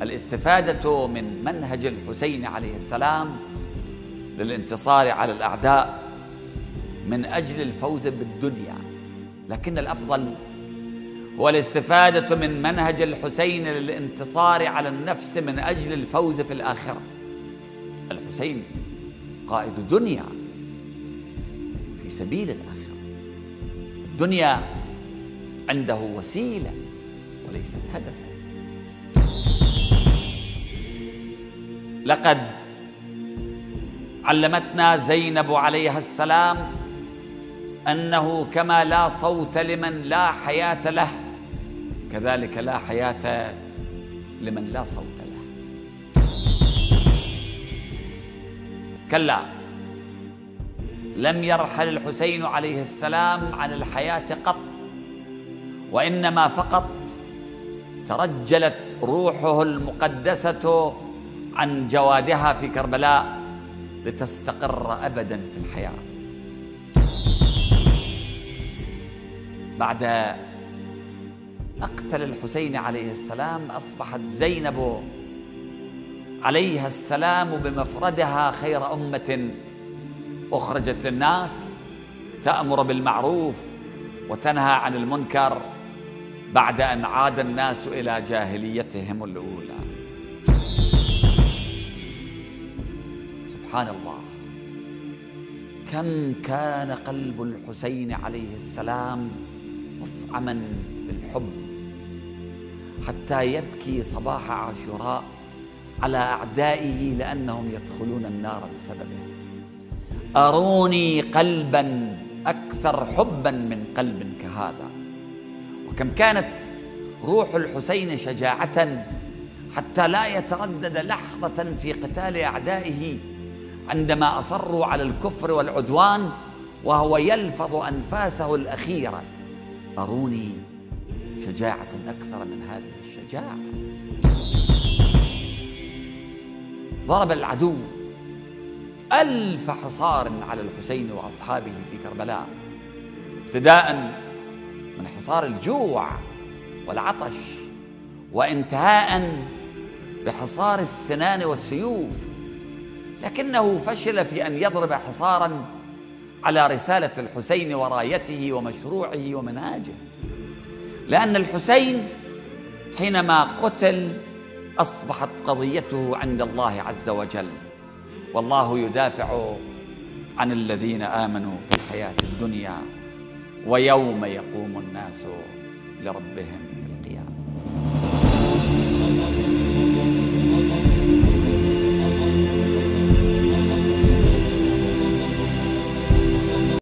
والاستفادة من منهج الحسين عليه السلام للانتصار على الأعداء من أجل الفوز بالدنيا. لكن الأفضل هو الاستفادة من منهج الحسين للانتصار على النفس من أجل الفوز في الآخرة. الحسين قائد دنيا في سبيل الآخرة. الدنيا عنده وسيلة. وليست هدفا. لقد علمتنا زينب عليها السلام أنه كما لا صوت لمن لا حياة له كذلك لا حياة لمن لا صوت له. كلا لم يرحل الحسين عليه السلام عن الحياة قط وإنما فقط ترجلت روحه المقدسة عن جوادها في كربلاء لتستقر ابدا في الحياة. بعد مقتل الحسين عليه السلام أصبحت زينب عليها السلام بمفردها خير أمة أخرجت للناس تأمر بالمعروف وتنهى عن المنكر. بعد أن عاد الناس إلى جاهليتهم الأولى. سبحان الله كم كان قلب الحسين عليه السلام مفعما بالحب حتى يبكي صباح عاشوراء على أعدائه لأنهم يدخلون النار بسببه. أروني قلبا أكثر حبا من قلب كهذا. وكم كانت روح الحسين شجاعة حتى لا يتردد لحظة في قتال أعدائه عندما أصروا على الكفر والعدوان وهو يلفظ أنفاسه الاخيره أروني شجاعة أكثر من هذه الشجاعة. ضرب العدو ألف حصار على الحسين وأصحابه في كربلاء. ابتداء من حصار الجوع والعطش وانتهاء بحصار السنان والسيوف. لكنه فشل في أن يضرب حصارا على رسالة الحسين ورايته ومشروعه ومنهاجه. لأن الحسين حينما قتل أصبحت قضيته عند الله عز وجل. والله يدافع عن الذين آمنوا في الحياة الدنيا. ويوم يقوم الناس لربهم.